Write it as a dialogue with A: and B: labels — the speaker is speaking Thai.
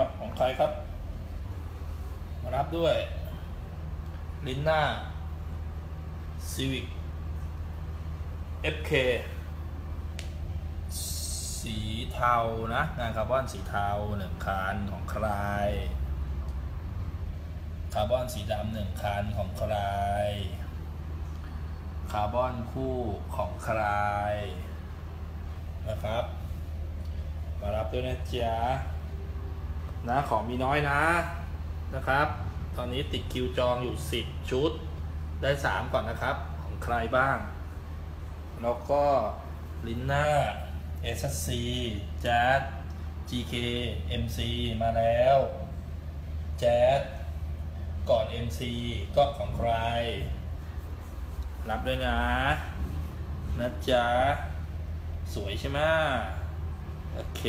A: อของใครครับ มารับด้วย ลินน่าซีวิก FK สีเทานะ งานคาร์บอนสีเทาหนึ่งคันของใคร คาร์บอนสีดำหนึ่งคันของใคร คาร์บอนคู่ของใครนะครับ มารับด้วยนะจ๊ะ นะของมีน้อยนะนะครับ ตอนนี้ติดคิวจองอยู่ 10 ชุด ได้ 3 ก่อนนะครับ ของใครบ้าง แล้วก็ลินน่าเอสซีแจ๊ด GK MC มาแล้วแจ๊ดก่อน MC ก็ของใคร รับด้วยนะนะจ๊ะ สวยใช่ไหมโอเค